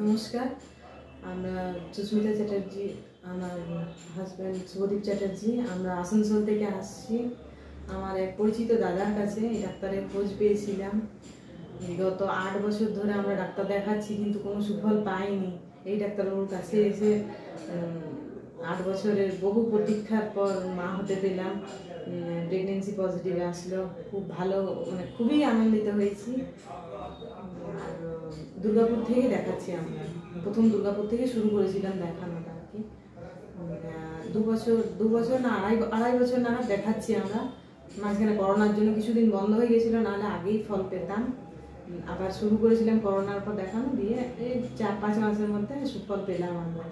নমস্কার। আমরা সুস্মিতা চ্যাটার্জি, আমার হাজব্যান্ড শুভদীপ চ্যাটার্জি, আমরা আসানসোল থেকে আসছি। আমার এক পরিচিত দাদার কাছে ডাক্তারের খোঁজ পেয়েছিলাম। গত আট বছর ধরে আমরা ডাক্তার দেখাচ্ছি, কিন্তু কোনো সুফল পাইনি। এই ডাক্তারবাবুর কাছে এসে আট বছরের বহু প্রতীক্ষার পর মা হতে পেলাম। প্রেগনেন্সি পজিটিভ আসলো। খুব ভালো মানে খুবই আনন্দিত হয়েছি। দুর্গাপুর থেকে দেখাচ্ছি আমরা প্রথম দুর্গাপুর থেকে শুরু করেছিলাম দেখানোটা আর কি। দু বছর দু বছর না, আড়াই আড়াই বছর না, দেখাচ্ছি আমরা। মাঝখানে করোনার জন্য কিছুদিন বন্ধ হয়ে গেছিল, নাহলে আগেই ফল পেতাম। আবার শুরু করেছিলাম করোনার পর দেখানো, দিয়ে এই চার, পাঁচ মাসের মধ্যে সুফল পেলাম আমরা।